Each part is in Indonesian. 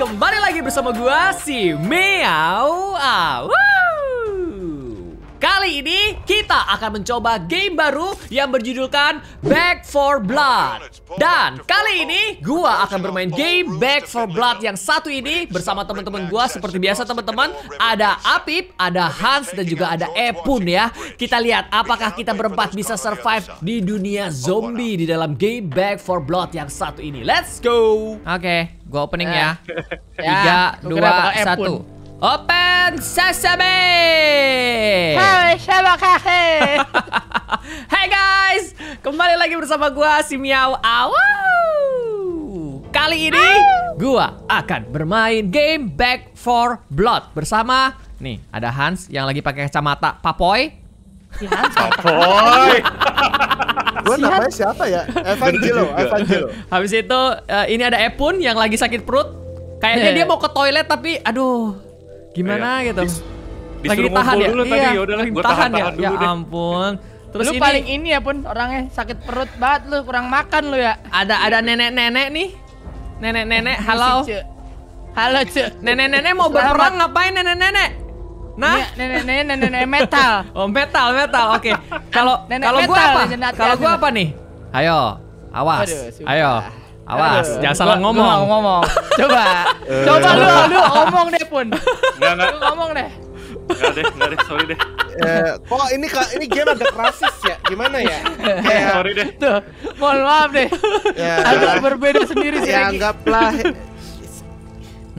kembali lagi bersama gua si Meow. Kali ini kita akan mencoba game baru yang berjudulkan Back for Blood. Dan kali ini gua akan bermain game Back for Blood yang satu ini bersama teman-teman gua seperti biasa teman-teman. Ada Apip, ada Hans dan juga ada Epun ya. Kita lihat apakah kita berempat bisa survive di dunia zombie di dalam game Back for Blood yang satu ini. Let's go. Oke, gua opening ya. Tiga, dua, satu. Open sesame. Hai, siapa kakek? Guys, kembali lagi bersama gua si Miau Awu. Kali ini gua akan bermain game Back for Blood bersama nih ada Hans yang lagi pakai kacamata Papoy. Boy. Gue namanya siapa ya? Evangelo, Evangelo. Habis itu eh, ini ada Epun yang lagi sakit perut. Kayaknya dia mau ke toilet tapi aduh gimana gitu. Dis- lagi ditahan ya? dulu tadi, iya, yaudah lah, lagi gua ditahan ya. tahan-tahan Ya dulu deh. ampun. Terus lu ini paling ini ya pun orangnya sakit perut banget lu kurang makan lu ya. ada ada nenek-nenek nih. Nenek-nenek, halo. Halo cek. Nenek-nenek mau berperang ngapain nenek-nenek? Nah, Iya, nenek-nenek nenek metal. oh metal metal. Oke. Kalau Nenek kalau gua apa? Kalau gua apa nih? Ayo, awas. Aduh. Ayo. Awas, jangan salah ngomong. Gua mau ngomong. Coba. Coba lu lu ngomong deh pun. Enggak, enggak. Lu ngomong deh. Enggak deh, enggak deh, sorry deh. Eh, kok ini kak ini game agak rasis ya? Gimana ya? Kayak Sorry deh. Tuh, mohon maaf deh. ya, Agak berbeda sendiri sih. ya anggaplah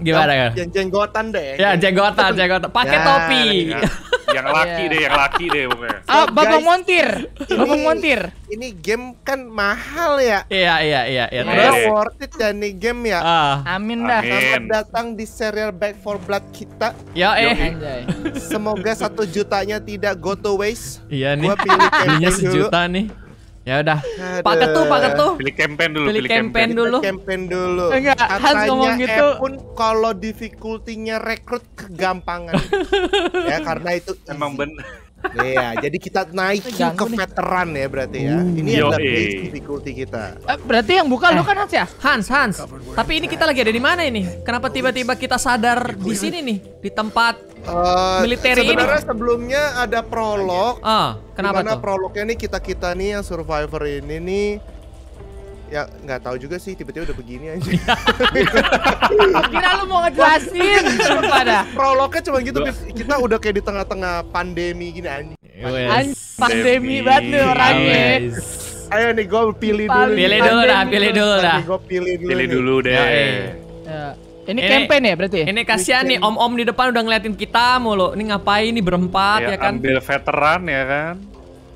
Gimana ya? jenggotan deh. Ya, jenggotan, jenggotan. Pakai Ya, topi. Yang, laki Iya. deh, yang laki deh pokoknya. Ah, guys, Montir. Ini- Montir. Ini game kan mahal ya. Iya, iya, iya, iya. Iya. Terus Terus worth it ya nih game ya. ah, Amin dah. Selamat datang di serial Back for Blood kita. ya eh. Anjay. Semoga satu jutanya tidak go to waste. Iya nih. Gua pilih Belinya campaign dulu. sejuta nih. Ya udah. Pak Ketu, Pak Ketu. Pilih campaign dulu, Pilih pilih campaign campaign. dulu. Campaign dulu. Enggak, Hans ngomong gitu. pun kalau difficulty-nya rekrut kegampangan. ya karena itu Emang easy. bener. Iya, jadi kita naikin ke veteran ya berarti ya. Ini Yo, adalah eh. base difficulty kita. Eh, berarti yang buka lu kan Hans ya? Hans, Hans. Tapi ini kita lagi ada di mana ini? Kenapa tiba-tiba kita sadar di sini nih, di tempat? Eh, Military ini. sebenarnya sebelumnya ada prolog. Ah, kenapa tuh? prolognya nih kita kita nih yang survivor ini nih ya nggak tahu juga sih tiba-tiba udah begini aja. Kira lu mau ngejelasin dah. Prolognya cuma gitu kita udah kayak di tengah-tengah pandemi gini anjing. An pandemi banget lu orangnya. Ayo nih gue pilih dulu. Pilih dulu dah, Pandemi pilih dulu dah. Gue pilih dulu. Pilih dulu deh. Ya. Ya. Ini, Ini- campaign ya berarti? Ini kasihan nih om-om di depan udah ngeliatin kita mulu. Ini ngapain nih berempat ya, Ya, kan? ambil veteran ya kan.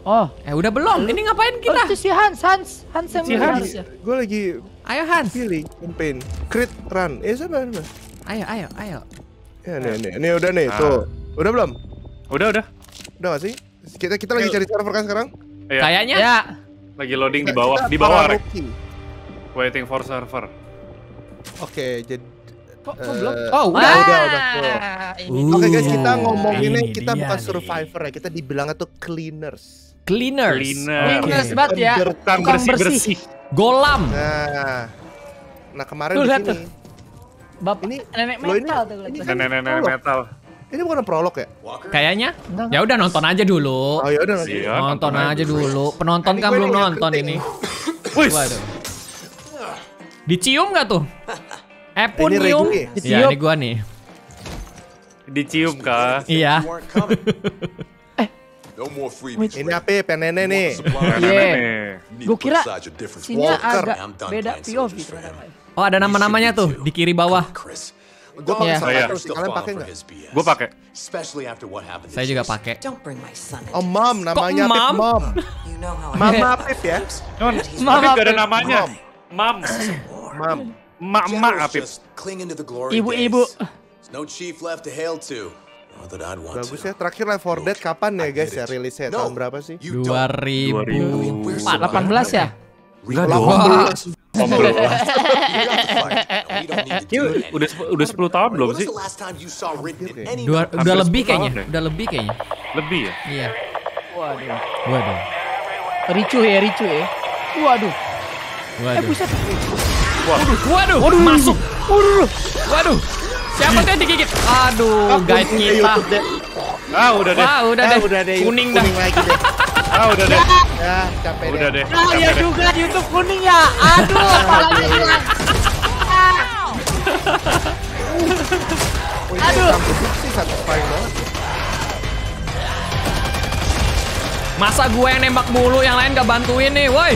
Oh, Eh udah belum? Ini ngapain oh kita? itu si Hans, Hans, Hans yang Si Hans. Gue lagi Ayo Hans. pilih campaign crit run. Eh siapa? siapa? Ayo, ayo, ayo. Ya nih nih, nih udah nih Ah. tuh. Udah belum? Udah, udah. Udah gak sih? Kita kita lagi cari server kan sekarang? Ya, Kayaknya Ya, lagi loading di bawah, di bawah. Waiting for server. Oke, jadi kok, kok Eh, belum? Oh, udah, udah. udah. Oke guys, kita ngomonginnya ini kita bukan nih. survivor ya, kita dibilangnya tuh cleaners. cleaners. Cleaners banget ya. Tukang bersih-bersih. Golam. Nah, nah kemarin Tuh, di lihat sini. tuh. Bapak Ini nenek lo ini- metal tuh ini kan- Nenek-nenek prolog. metal. Ini bukan prolog ya? Kayaknya. Ya udah nonton aja dulu. Oh ya udah. Iya. Nonton aja dulu. Penonton Ini kan belum nonton ini. Wih. Waduh. Dicium nggak tuh? Eh pun Ini nyium. Regi. Iya, Dicium. ini gua nih. Dicium kah? Iya. No more free Wait. Ini apa? Pen nenek nih. Iya. Gua kira Walker. agak beda POV. Oh ada nama-namanya tuh di kiri bawah. Gue pakai salah satu sih. Kalian pakai nggak? Gue pakai. Especially after what happened. to Saya juga pakai. Don't bring my son Oh mom, namanya Pip Mom? mom. Mama Pip ya. Mama tapi gak ada namanya. Mom. Mam. Mak-mak Apip. Ibu-ibu. Bagus ya. Terakhir Left 4 Dead kapan ya guys ya rilisnya? Tahun berapa sih? You don't. 2000. 18 ya? Enggak 18. We have to fight. We don't need to do it Udah udah 10 tahun belum sih? Dua, udah lebih 10 kayaknya. Udah lebih kayaknya. Lebih ya? Iya. Waduh. Waduh. Ricu ya, ricu ya. Waduh. Eh Waduh. buset. Waduh, waduh, masuk. Waduh. Siapa tuh yang digigit? Aduh, guide deh kita. Ah, udah deh. Wah, udah Eh, deh. udah deh Kuning dah. kuning lagi deh. Ah, udah deh. Ya, capek Udah deh. deh. Ah, ya juga YouTube kuning ya. Aduh, apalagi hilang. Ini Aduh. Masa gue yang nembak mulu, yang lain gak bantuin nih, woi.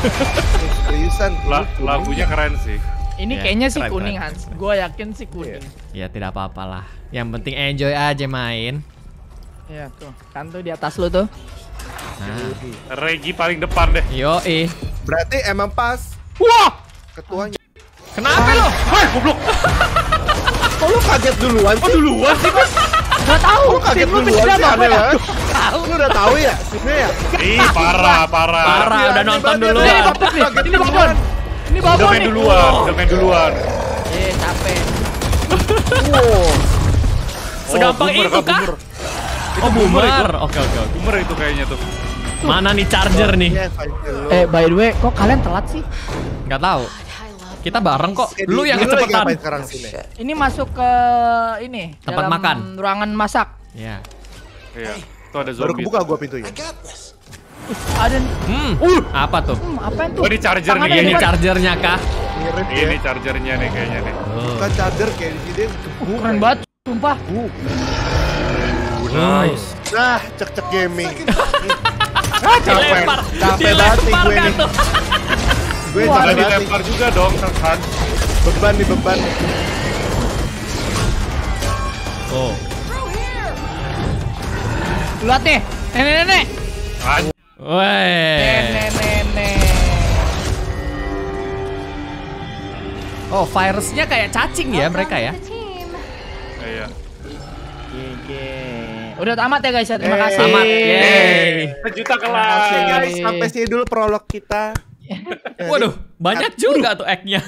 Seriusan. La- lagunya keren sih. Ini Ya, kayaknya sih keren, kuning keren. Hans. Gua yakin sih kuning. Ya tidak apa-apa lah. Yang penting enjoy aja main. Iya tuh. Kan tuh di atas lu tuh. Nah, Regi paling depan deh. yo eh. Berarti emang pas Wah! ketuanya. Kenapa lo? Hai, goblok. Kok lu kaget duluan sih? Duluan sih, Mas. Gak tahu. Lu kaget Tim lu sama aneh gua. banget. Lu udah tahu ya? Sebenernya ya? Ih, parah, parah. Parah, Iya, udah nonton ya. duluan. Ini babon nih. Ini babon. duluan. Ini Udah babon main nih. duluan, udah main duluan. Eh, capek. Wow. Segampang boomer, itu Kak, kah? Oh, boomer. Oke, oke, oke. Boomer itu kayaknya tuh. Mana nih charger nih? Lu. Eh, by the way, kok kalian telat sih? Nggak tahu. Kita bareng kok. Kayak Lu yang kecepatan. ngapain sekarang sini? Ini masuk ke ini Tempat dalam makan. ruangan masak. Ya. Iya. Tuh ada Baru zombie. kebuka gua pintunya. Ada Hmm. Apa tuh? hmm, apa itu? Oh, ini charger nih, Ini chargernya kah? Mirip ya. Ini chargernya nih kayaknya nih. Oh. Bukan charger kayak di sini. Keren banget, sumpah. Nice. Nah, cek-cek gaming. Ah, dilempar. Capek banget nih gue kan nih. Gue nih. dilempar juga dong, Kang Han. Beban nih, beban. Oh. Lihat nih, nenek-nenek. Weh. Nenek-nenek. Oh, virusnya kayak cacing ya mereka ya? Iya. GG. Udah tamat ya guys ya, terima Eh, kasih. Tamat. Yeay. Sejuta Oke kelas. guys, sampai sini dulu prolog kita. Waduh, banyak juga tuh egg-nya.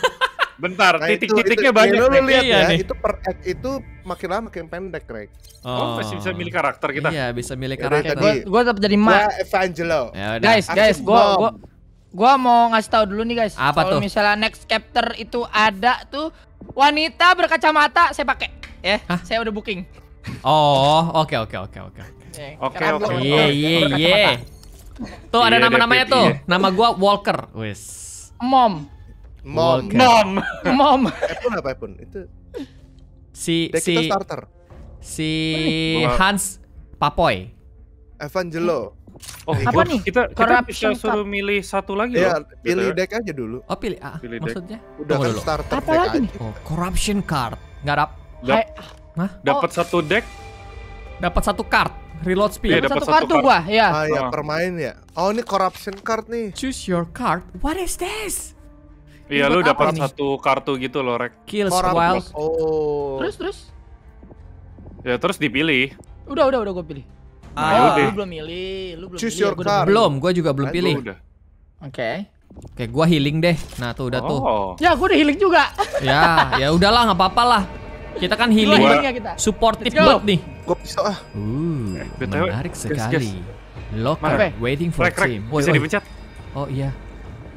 Bentar, Nah, titik-titiknya banyak ya, lu lihat Iya ya, nih. itu per act itu makin lama makin pendek, Rek. Oh, masih bisa milih karakter kita. Iya, bisa milih karakter. tadi. Gua gua tetap jadi Gua mak. Evangelo. Ya udah. Guys, guys, gua gua gua mau ngasih tahu dulu nih guys. Apa Kalau tuh? misalnya next chapter itu ada tuh wanita berkacamata, saya pakai. Ya, Hah? saya udah booking. Oh, oke oke oke oke. Ya, Oke, oke. gua- Iya, iya, berkacamata. iya. Tuh ada Iya, nama-namanya tuh. iya. Nama gua Walker. Wis. Mom, Mom. Walker. Mom. mom. Epon apa Epon? Itu Si si starter. si Hans Papoy. Evangelo. Oh, Apa nih? Kita kita Corruption bisa suruh milih satu lagi Ya, loh. pilih Gitu deck aja dulu. Oh, pilih ah, Pilih deck. maksudnya? Udah kan starter Apa deck lagi aja. nih? Oh, corruption card. Nggak dap Hah? Dapat satu deck. Dapat satu card. Reload speed. Iya, satu dapat satu kartu kartu. gua, ya. Ah ya, Ah. permain ya. Oh, ini corruption card nih. Choose your card. What is this? Iya, lu dapat satu kartu gitu loh, Rek. Kills Corrupt- Oh. Terus terus. Ya, terus dipilih. Udah, udah, udah gua pilih. Nah, oh, lu belum milih, lu belum Choose milih. your gua udah card. belum, gua juga belum Kan pilih. Udah. Oke. Oke, gua healing deh. Nah, tuh udah tuh. Oh. Ya, gua udah healing juga. Ya, ya udahlah nggak apa-apa lah. Kita kan healing. Gua- healingnya kita. Supportive banget nih. Gue pisau ah. Uh, BTW, menarik sekali. Locker waiting for Rek, Rek, team. Woi, bisa dipencet. Oh iya.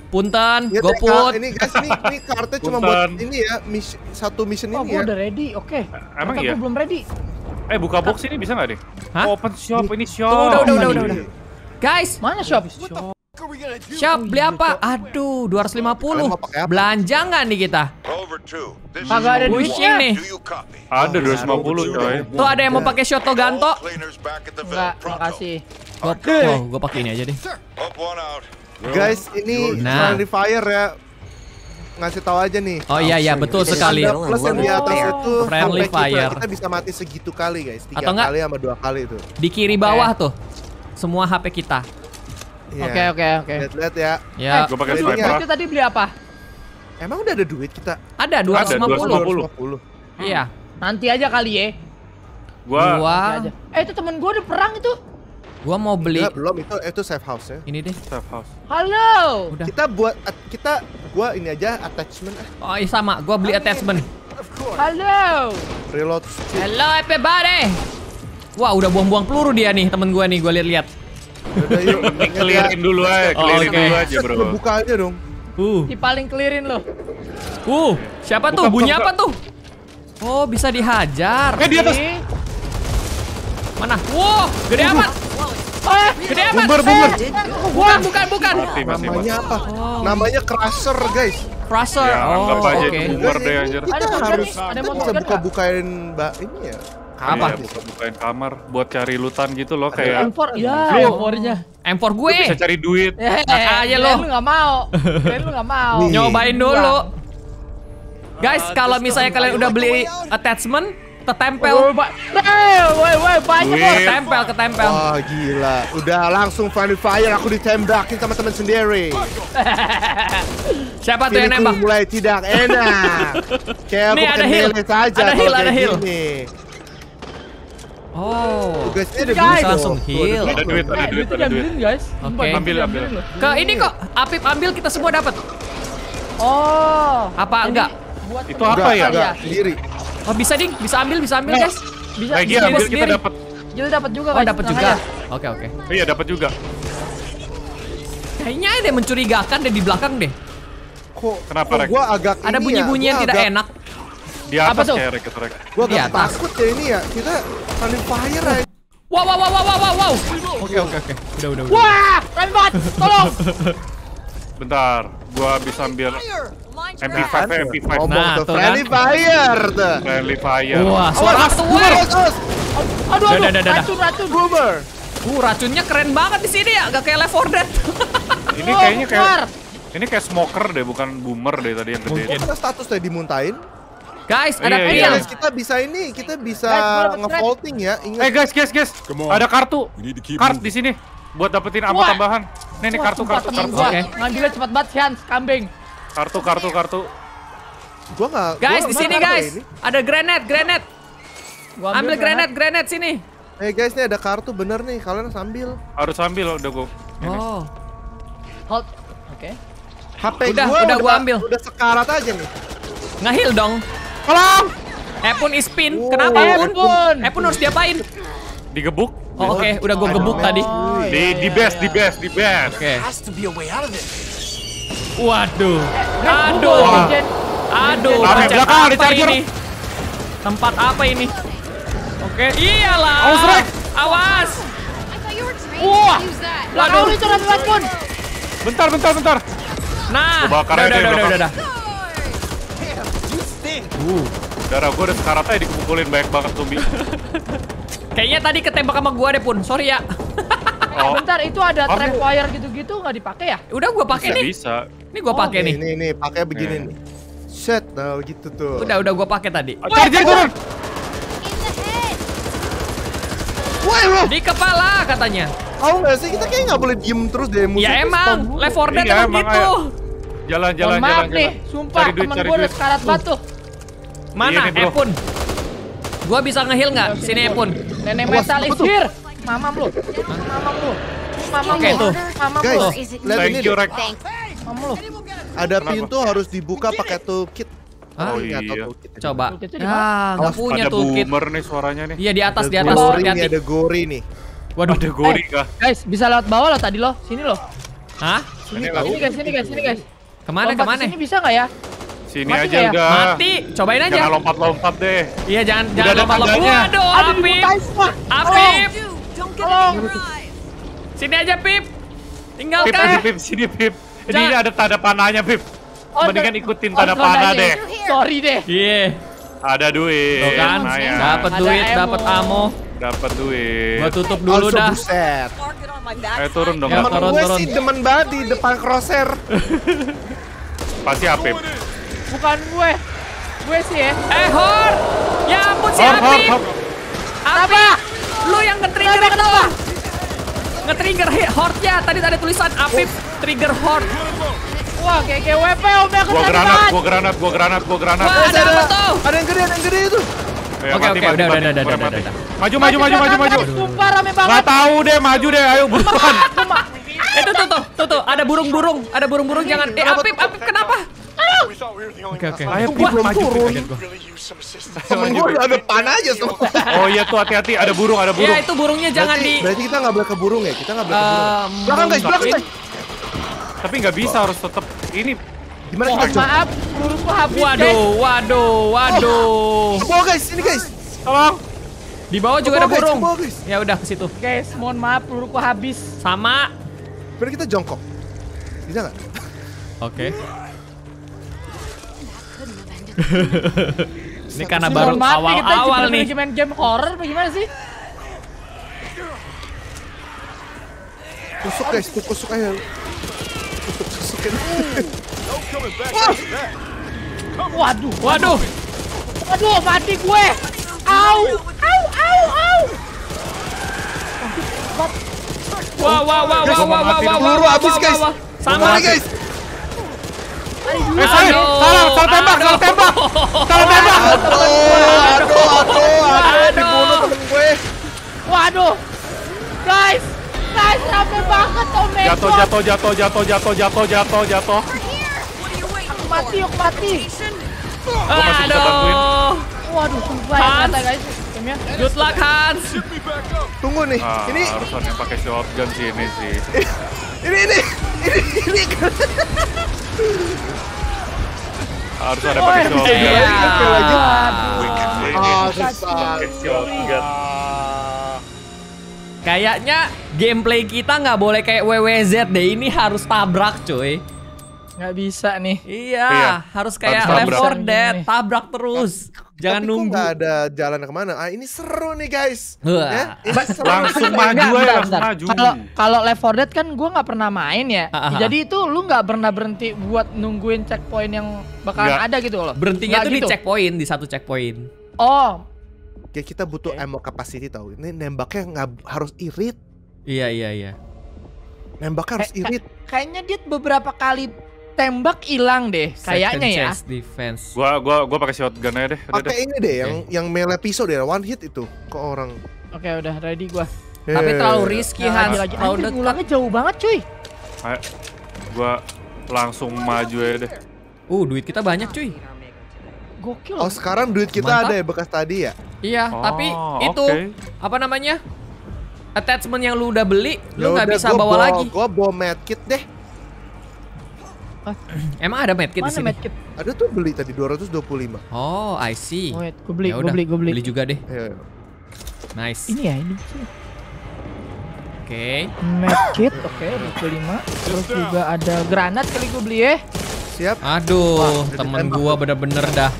Punten, Ya, go Teh, put. Ini guys, ini, ini kartunya cuma buat ini ya, mis- satu mission Oh, ini gua ya. udah ready. Oke. Emang Ternyata iya? gua belum ready. Eh, buka box ini bisa nggak deh? Hah? Open shop, ini shop. Udah, udah, udah, udah, udah. Guys, Mana shop? Shop beli apa? Aduh, 250. Kalian mau pakai apa? Belanja nggak nih kita? Kagak ada Pushing nih. Ada 250 coy. Tuh ada yang mau pakai Shoto Ganto. Enggak, makasih. Gua, oh, gua pakai ini aja deh. Guys, ini Nah. friendly fire ya. Ngasih tahu aja nih. Oh iya iya betul sekali. Plus yang di atas Oh. itu Friendly sampai kita, fire. kita bisa mati segitu kali guys. Tiga Atau enggak? kali sama dua kali itu. Di kiri bawah tuh. Semua HP kita. Iya. Oke, oke, oke. Lihat-lihat ya. Ya, Gua pakai Ini sniper. Itu tadi beli apa? Emang udah ada duit kita? ada 250. 250. Iya. Nanti aja kali ya. Gua Gua. Eh, itu temen gua udah perang itu. gua mau beli Enggak, belum itu itu safe house ya. ini deh. safe house. Halo. Udah. Kita buat kita gua ini aja attachment ah, Oh, iya sama. Gua beli attachment. Halo. reload. Hello everybody. Wah, udah buang-buang peluru dia nih, temen gua nih. Gua lihat-lihat. Udah yuk. Clearin dulu aja, Oh, clearin oke. dulu aja, Bro. lu buka aja dong. Uh, Si paling clearin lo. uh, siapa Buka, tuh? Bunyi buka, apa tuh? Oh, bisa dihajar. Eh di atas. Mana? Wow, gede amat. Eh, Gede amat. Boomer, boomer. Bukan, bukan, bukan. Mati, mati, mati. Namanya apa? Namanya crusher, guys. Crusher. Ya, anggap Oh, aja oke. itu boomer deh anjir. Kita Ada harus ada kita mau bisa buka-bukain mbak ini ya. Apa? Iya, buka-bukain kamar buat cari lutan gitu loh kayak M4 ya, M4-nya. M4 gue. bisa cari duit. Eh, aja lo. lu nggak mau. Lu nggak mau. Nyobain dulu. Guys, kalau misalnya kalian udah beli attachment, Woi, ketempel, Eh, woi, woi, banyak bos. ketempel, ketempel. Wah gila, udah langsung friendly fire aku ditembakin sama teman sendiri. Siapa tuh yang nembak? mulai tidak enak. Kayak aku Nih, ada heal. melee saja Ada heal, ada heal. Oh. Guys, ini ada Guys. langsung heal. Ada duit, ada duit, ada duit. diambilin, guys. Oke. Sumpah, Ambil, ambil. Ke ini kok, Apip ambil kita semua dapat. Oh. Apa Jadi, enggak? buat Itu apa ya? enggak, sendiri. Oh bisa ding, bisa ambil, bisa ambil guys. Bisa, Lagi bisa ambil kita dapat. Jadi dapat juga, Oh dapat tenang juga. Oke oke. Iya dapat juga. Kayaknya ada yang mencurigakan deh di belakang deh. Kok, Kenapa, kok Rek? gua agak Ada ini bunyi-bunyi ya, yang tidak agak- enak. Di atas Apa tuh? kayak rek itu rek. Gua agak atas. takut ya ini ya. Kita friendly fire aja. Wow wow wow wow wow wow. wow. Oke oke oke. Udah udah udah. Wah, keren banget. Tolong. Bentar, gua bisa ambil MP5 Kan? MP5 Ngomong Nah, tuh, friendly kan. fire tuh. friendly fire. Wah, suara awas. Aduh, aduh, dadah. racun, racun. Boomer. Uh, racunnya keren banget di sini ya, gak kayak Left 4 Dead. Ini kayaknya kayak ini kayak smoker deh, bukan boomer deh tadi yang gede. Mungkin. Kita status tadi dimuntahin. Guys, ada Iya, Eh, iya. pil. guys, kita bisa ini, kita bisa nge-vaulting ya. Eh Ingat. guys, guys, guys. Ada kartu. Kart di sini buat dapetin apa tambahan. Nih nih kartu kartu kartu. Oke. Ngambilnya cepat banget Hans, kambing. Kartu kartu kartu. Gua nggak. Guys, di sini guys. ini. Ada granate. Gua Ambil granate, granate sini. Eh guys, nih ada kartu bener nih. Kalian sambil. Harus ambil udah gua. Ini. Oh. Hold. Oke. HP Udah, gua udah gua ambil. Udah sekarat aja nih. Ngehil dong. Tolong. Epun ispin. Oh. Kenapa Epun? Epun. Epun harus diapain? Digebuk. Oh, oke, udah gua gebuk tadi. Oke. Di di best, di best, di best. Of this. Waduh. Wah. Aduh. Aduh, Rame macet belakang, ada apa charger. ini? Tempat apa ini? Oke, iyalah. Awas, Rek. Awas. Wah. Waduh. Waduh, itu pun. Bentar, bentar, bentar. Nah, udah, udah, udah, udah, udah. Darah gua udah sekarat aja dikumpulin banyak banget zombie. Kayaknya tadi ketembak sama gua deh pun. Sorry ya. Oh, Bentar, itu ada Apa? trap wire gitu-gitu nggak dipakai ya? Udah gua pakai nih. bisa. Ini gua Oh, pakai nih. Nih, nih, pakai begini Nih. nih. Set, nah gitu tuh. Udah, udah gua pakai tadi. Charger turun. Wah. Di kepala katanya. Tahu nggak sih kita kayak nggak boleh diem terus deh. musuh Ya emang. Left 4 Dead Iya, emang gitu. ayo. Jalan, jalan, Mohon maaf jalan, nih, jalan. sumpah Cari duit, temen cari gue udah duit. sekarat batu. Mana Iya bro. Epun? Gua bisa ngehil nggak? Sini Epun. Nenek metal is tuh? here. Mamam lu. Mamam lu. Mamam Oke, lu. tuh. Mamam Guys, lu. lihat Thank ini deh. Mamam lu. Ada pintu harus dibuka pakai toolkit. Hah? Oh, iya. Coba. Ya, nggak punya Ada toolkit. boomer nih suaranya nih. Iya di atas, Ada di atas. gori nih, Hati-hati. ada gori nih. Waduh. Ada gori kah? Guys, bisa lewat bawah lo tadi lo. Sini lo. Hah? Ini Sini guys, sini guys, sini guys. Ke mana, Lompat ke mana? ke Sini bisa nggak ya? Sini Mati aja ya? udah. Mati. Cobain aja. Jangan lompat-lompat deh. Iya, jangan Udah jangan lompat-lompat. Waduh, Aduh, Apip. Apip. Tolong. Sini aja, Pip. Pip, Tinggalkan. aja, Pip, sini Pip. Ini Jangan- ada tanda panahnya, Pip. Oh, Mendingan ikutin oh, tanda panah tandanya. deh. Sorry deh. Iya. Ada duit. Tuh kan, dapat Ada duit, dapat ammo. Dapat duit. Gua tutup dulu Also dah. buset. Ayo turun dong. Ya, Temen turun, gue turun. sih demen banget di depan crosser. Pasti Apip. Bukan gue. Gue sih ya. Eh, Hor. Ya ampun si Hop, hop, Apip. hop. Apip. Lu yang nge-trigger itu. Nge-trigger hit horde-nya. Tadi ada tulisan Apip trigger horde. Wah, kayak kayak WP om ya Gua granat, gua granat, gua granat, gua granat. Wah, ada apa tuh? Ada yang gede, ada yang gede itu. Eh, Oke, oke, udah, udah, udah, udah, udah. Maju, maju, maju, maju, maju. Sumpah rame banget. Nggak tahu deh, maju deh. Ayo buruan. Itu tuh tuh, tuh tuh, ada burung-burung, ada burung-burung jangan. Eh, Apip, Apip kenapa? Oke, Oke, oke. Ayo, Pip. turun. Temen gue udah depan aja semua. Oh iya tuh hati-hati, ada burung, ada burung. Ya itu burungnya jangan berarti, di berarti kita nggak boleh ke burung ya? Kita nggak boleh ke burung. Belakang guys, belakang guys. Tapi nggak bisa harus tetap ini. Gimana kita coba? maaf, peluruku habis. Waduh, waduh, waduh. Bawah guys, ini guys. Tolong. Di bawah juga ada burung. Ya udah ke situ. Guys, mohon maaf, peluruku habis. Sama. Berarti kita jongkok. Bisa nggak? Oke. Ini karena baru nih, kita awal-awal nih. lagi main game horror apa gimana sih? Tusuk guys, tusuk tusuk aja. Tusuk tusukin. Waduh, Waduh. waduh, mati gue. Au, au, au, au. Wah, wah, wah, Guys, wah, wah, wah, mati wah, dong. wah, Peluru wah, habis wah, guys. wah. Sama. Eh, salah, salah, salah tembak, salah tembak. Salah tembak. Aduh, aduh, aduh, dibunuh temen gue. Waduh. Guys, guys, rame banget my Jatuh, jatuh, jatuh, jatuh, jatuh, jatuh, jatuh, jatuh. Aku mati, aku mati. masih bisa bantuin. Aduh. Waduh, sumpah ya kata guys. Good luck, Hans. Tunggu nih. Ah, Ini harusnya yang pakai shotgun sih ini sih. ini ini ini ini Harus ada pakai shotgun. Iya. Ah, susah. Kayaknya gameplay kita nggak boleh kayak WWZ deh. Ini harus tabrak, cuy. Nggak bisa nih. Iya, Iya, harus kayak harus Left tabrak. 4 Dead, tabrak terus. Jangan Tapi nunggu. nggak ada jalan ke mana. Ah, ini seru nih guys. Wah. Ya, ini seru. Langsung maju aja, bentar, langsung bentar. maju. Kalau kalau Left 4 Dead kan gue nggak pernah main ya. Ah, ah, ah. Jadi itu lu nggak pernah berhenti buat nungguin checkpoint yang bakalan Nggak. ada gitu loh. Berhentinya Nggak tuh di gitu. checkpoint, di satu checkpoint. Oh, Kayak kita butuh ammo capacity tahu. Ini nembaknya nggak harus irit. Iya, iya, iya. Nembaknya harus irit. kayaknya dia beberapa kali tembak hilang deh. Kayaknya ya. defense. Gua gua gua pakai shotgun aja deh. Pakai ini deh yang yang melee pisau deh, one hit itu ke orang. Oke, udah ready gua. Tapi Eh, terlalu risky, Nah, Hans. Terlalu Anjir, dekat. ngulangnya jauh banget cuy. Ayo. Gua langsung maju aja deh. Uh, duit kita banyak, cuy. Gokil. Oh sekarang duit kita Mantap. ada ya bekas tadi ya? Iya, Oh, tapi itu oke. apa namanya? Attachment yang lu udah beli, lu nggak Yaudah, bisa gua bawa lagi. Gua bawa medkit deh. Emang ada medkit di sini? medkit? Ada tuh beli tadi 225. Oh, I see. Wait, gua beli, Ya gua udah, beli, gua beli. Beli juga deh. Ayo, ayo. Nice. Ini ya, ini. Oke. Medkit, oke, 25. Terus juga ada granat kali gua beli ya. Siap. Aduh, Wah, temen gua bener-bener dah.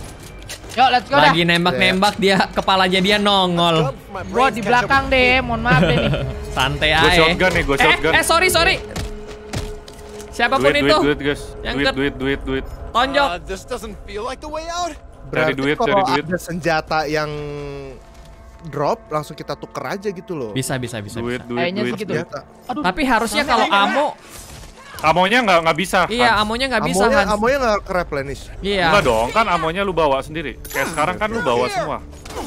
Yuk, let's go. Lagi nembak-nembak dia kepalanya dia nongol. Gua di belakang deh, mohon maaf deh nih. Santai Gua aja. shotgun nih, gua eh, shotgun. eh, sorry, sorry. Siapa pun Duit, itu, duit, duit, guys. Yang Duit, duit, duit, duit. tonjok. Uh, this doesn't feel like the way out. Berarti duit, kalau cari duit. ada senjata yang drop langsung kita tuker aja gitu loh. Bisa, bisa, bisa. Duit, bisa. duit, Kayaknya duit. Senjata. Aduh, Tapi harusnya kalau ammo, Amonya nggak nggak bisa. iya, Hans. amonya nggak bisa, Amonya, Hans. amonya nggak ke replenish. Iya. Enggak dong, kan amonya lu bawa sendiri. Kayak sekarang kan lu bawa semua.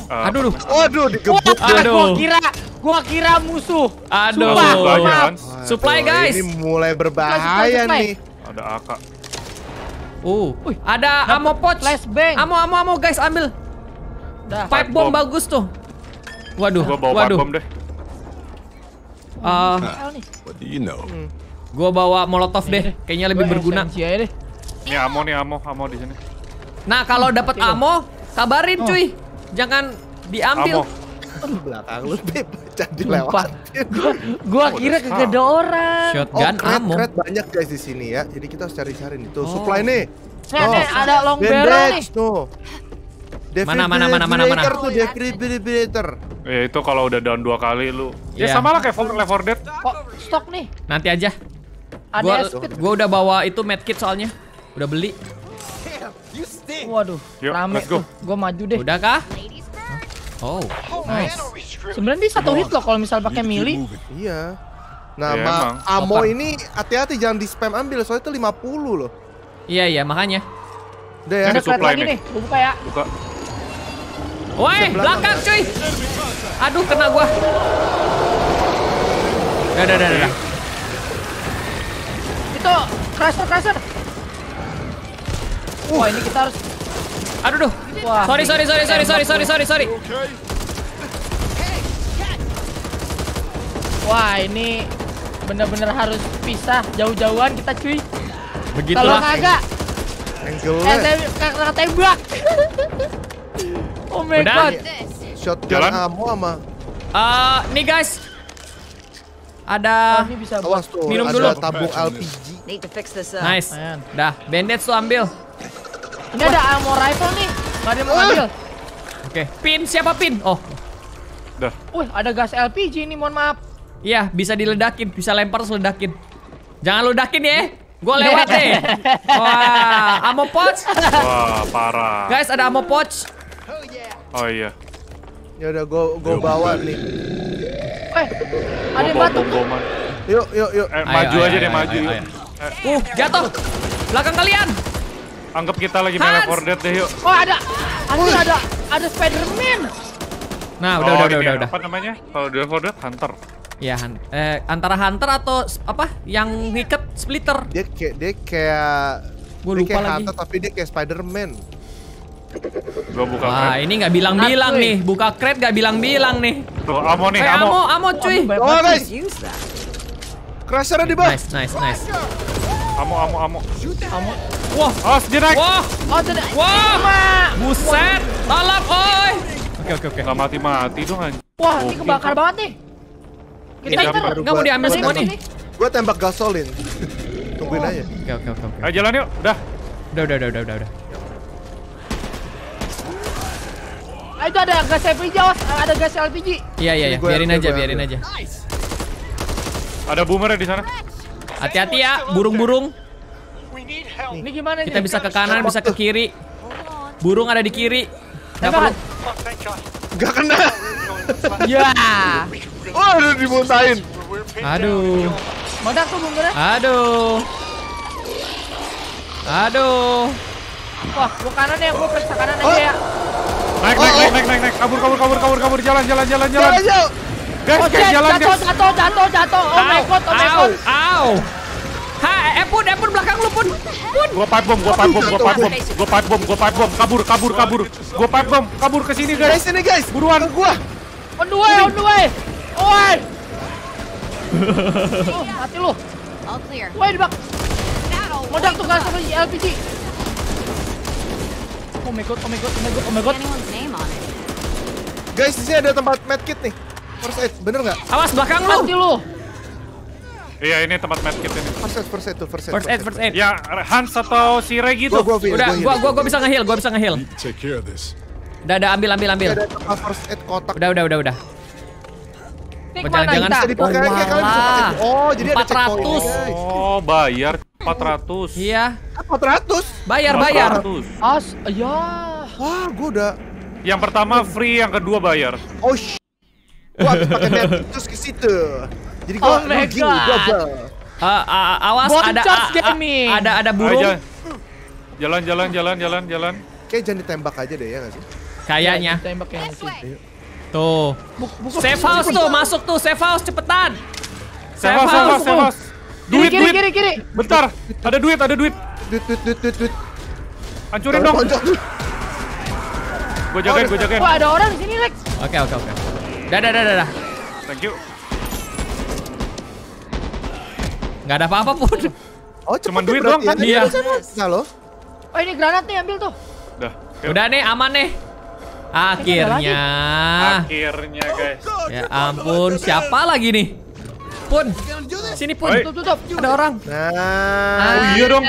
Eh, Aduh, duh. Waduh, digebuk. Wah, Aduh. Gua kira, gua kira musuh. Aduh. Sumpah, maaf. Hans. Supply, guys. Ini mulai berbahaya Supply, supply. nih. Ada AK. Uh, Wih, ada ammo pouch. Flashbang. Ammo, ammo, ammo, guys, ambil. Dah. Pipe Pipe bomb bomb. bagus tuh. Waduh, Gua bawa waduh. pipe bomb deh. Eh, nih. What do you know? gua bawa molotov deh, kayaknya lebih Gua berguna. Aja deh. Ini ammo nih, ammo, ammo di sini. Nah, kalau dapat Oke, Bang. ammo, kabarin Oh. cuy. Jangan diambil. Ammo. Belakang lu Beb. jadi lewat. Gua, gua kira kagak ada orang. Oh, Shotgun crate, ammo. crate banyak guys di sini ya. Jadi kita harus cari-cari nih. Tuh, Oh. supply nih. Nih, nih, ada long barrel nih. Tuh. Mana, mana, mana, mana, mana? Tuh, defibrillator. Ya itu kalau udah down dua kali lu. Ya Iya. sama lah kayak For- Left 4 Dead. Kok stok nih? Nanti aja. Ada Gua, speed. gua udah bawa itu medkit soalnya. Udah beli. Waduh, Yuk, rame let's go. tuh. Gua maju deh. Udah kah? Oh, nice. Sebenarnya dia satu hit loh kalau misal pakai moving. Iya. Nah, Ya, ammo Oper. ini hati-hati jangan di spam ambil soalnya itu 50 loh. Iya, iya, makanya. Udah ya. Ada supply lagi nih. nih. Gua buka ya. Buka. Woi, belakang cuy. Aduh, kena gua. Udah, udah, udah, udah. Itu crusher crusher. Wah, ini kita harus Aduh, duh. Wah. Sorry, sorry, sorry, sorry, sorry, sorry, sorry, sorry. Wah, ini bener-bener harus pisah jauh-jauhan kita cuy. Kalau Begitulah. kagak, eh tembak. oh my Udah. god. shotgun Jalan. ammo sama Eh, nih guys. Oh, Ada ini bisa buat. awas tuh Minum ada dulu. tabung LPG. Nice. Dah, bandage tuh ambil. Ini ada ammo rifle nih. Gak ada yang mau ngambil. Oke, pin siapa pin? Oh, Dah. Wih, ada gas LPG nih, mohon maaf. iya bisa diledakin, bisa lempar terus ledakin. Jangan ledakin ya. Gue lewat deh. Wah, ammo pouch. Wah, parah. Guys, ada ammo pouch. Oh iya. Ya udah gua gua bawa nih. Eh, ada yang batuk. Yuk yuk yuk. Eh, Ayo, maju ayo, aja ayo, deh, ayo, maju ayo, ayo. Uh, jatuh. Belakang kalian. Anggap kita lagi main Left 4 Dead deh yuk. Oh, ada. Anjir ada ada Spider-Man. Nah, udah, Oh, udah, udah, udah, udah. Apa namanya? Kalau di Left 4 Dead Hunter. Ya, Han- eh, antara hunter atau apa? Yang ngiket splitter. Dia kayak dia kayak Gua dia lupa kayak lagi. Hunter, tapi dia kayak Spider-Man. Gua buka Wah, crate. ini nggak bilang-bilang nih. Buka crate nggak bilang-bilang nih. Tuh, ammo nih, Eh, ammo. ammo, ammo cuy. Oh guys, crusher di bawah. Nice, nice, nice. Ammo, ammo, ammo. Ammo. Wah, Oh, jenak. wah, Oh, tidak. wah. Buset, tolong, oi. Oke, oke, oke. Nggak mati-mati dong anjing. Wah, ini kebakar banget nih. Kita nggak mau diambil semua nih. Gua tembak gasolin. Tungguin aja. Oke, oke, oke. Ayo jalan yuk. Dah. Udah, udah, udah, udah, udah, udah. Ah, itu ada gas LPG, awas. Ada gas LPG. Iya, iya, iya. Biarin aja, biarin aja. Ada boomer di sana. Hati-hati ya, burung-burung. Ini gimana? Kita bisa ke kanan, bisa ke kiri. Burung ada di kiri. Tembakan. perlu. Gak kena. Ya. Oh, udah dimuntahin. Aduh, Meledak tuh bungernya. aduh. Aduh. Wah, gua kanan ya, gua periksa kanan aja ya. Naik, Oh, naik, oh. naik, naik, naik, naik. Kabur, kabur, kabur, kabur, kabur. Jalan, jalan, jalan, jalan. Jalan jauh. Guys, Oh, guys, jalan, jatuh, guys. jatuh, jatuh, jatuh. Oh my god, oh my god. au. Ha, eh pun, eh pun belakang lu pun. Pun. Gua pipe bomb, gua pipe bomb, gua pipe bomb, gua pipe bomb, gua pipe bomb. Kabur, kabur, kabur. Gua pipe bomb, kabur ke sini, Guys, guys. ini guys. Buruan. Ke gua. On the way, on the way. Oi. Oh, mati lu. All clear. Woi, di bak. Battle. Meledak tuh gas LPG. Oh my god, oh my god, oh my god, oh my god. Guys, di sini ada tempat medkit nih. First aid, bener nggak? Awas belakang Mati lu. lu. Iya, ini tempat medkit ini. First aid, first aid tuh, first aid. First aid, first aid. Ya, Hans atau si Ray gitu. Gua, gua, Udah, gua gua gua bisa nge-heal, gua bisa nge-heal. Take care of this. Udah, udah ambil ambil ambil. Ada tempat first aid kotak. Udah, udah, udah, udah. Oh, jangan-jangan? Bisa dipakai, Oh, kalian bisa pakai. Oh, jadi ada 400. checkpoint. Oh, bayar 400. Iya, 400. bayar bayar. 400. As, ya. Wah, gua udah Yang pertama free, yang kedua bayar. Oh sh Gua habis pakai net terus ke situ. Jadi gua Oh rugi. Ah, ah, awas Boncos ada ah, gaming. ada ada Ayo, burung jalan. Jalan, jalan, jalan, jalan, jalan. Kayak jangan ditembak aja deh ya nggak sih? kayaknya. Tembak yang sih. Tuh. Buku, Safe house tuh, masuk tuh safe house cepetan. Sewas, sewas, sewas. Kiri, Duit, kiri, duit. kiri, kiri. Bentar, ada duit, ada duit. Dut dut dut dut dut. Hancurin dong. Gue jagain, gue jagain. Wah, ada orang di sini, Lex. Oke, oke, oke. Dah, dah, dah, dah, dah. Thank you. Nggak ada apa-apa pun. Oh, Cuman ya duit doang kan? ya. Iya. Loh. Oh, ini granat nih, ambil tuh. Dah. yuk. Udah nih, aman nih. Akhirnya. Akhirnya, guys. Ya ampun, siapa lagi nih? Pun. Sini Pun. Tutup, tutup. Ada orang. Nah, Oh iya dong.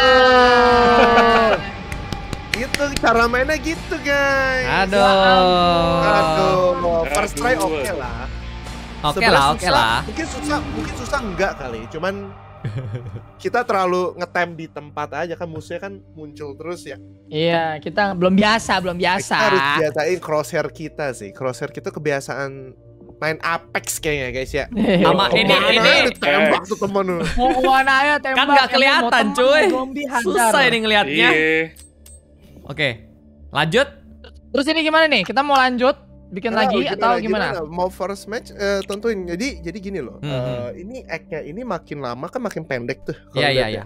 Gitu cara mainnya gitu guys. Aduh. Aduh, first try oke lah. Oke lah, oke susah- lah. Mungkin susah, mungkin susah enggak kali. Cuman kita terlalu ngetem di tempat aja kan musuhnya kan muncul terus ya. Iya, kita belum biasa, belum biasa. Kita harus biasain crosshair kita sih. Crosshair kita kebiasaan main Apex kayaknya guys ya. Sama ini Mana ini ada tembak tuh temen lu. Mau ya tembak? kan nggak Emang kelihatan cuy. Susah ini ngelihatnya. Iya. Oke. Lanjut. Terus ini gimana nih? Kita mau lanjut bikin Nah, lagi atau gimana? Mau first match eh, tentuin. Jadi jadi gini loh. Hmm, eh, ini act-nya ini makin lama kan makin pendek tuh. kalau Iya, iya, lihat iya. ya.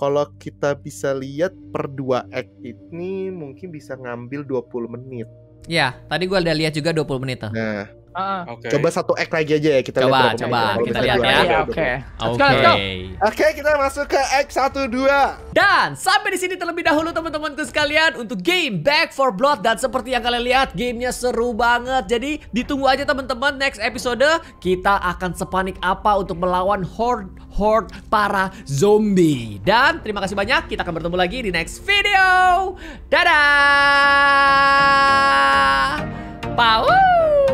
Kalau kita bisa lihat per dua act ini mungkin bisa ngambil 20 menit. Iya, tadi gua udah lihat juga 20 menit tuh. Nah, Ah, Oke. Coba satu act lagi aja ya kita Coba, lihat berapa coba. Kalau kita lihat dua ya. dua oke. Oke. Oke, kita masuk ke act 1 2. Dan sampai di sini terlebih dahulu teman-temanku sekalian untuk game Back for Blood dan seperti yang kalian lihat gamenya seru banget. Jadi ditunggu aja teman-teman next episode kita akan sepanik apa untuk melawan horde horde para zombie. Dan terima kasih banyak. Kita akan bertemu lagi di next video. Dadah. Pau.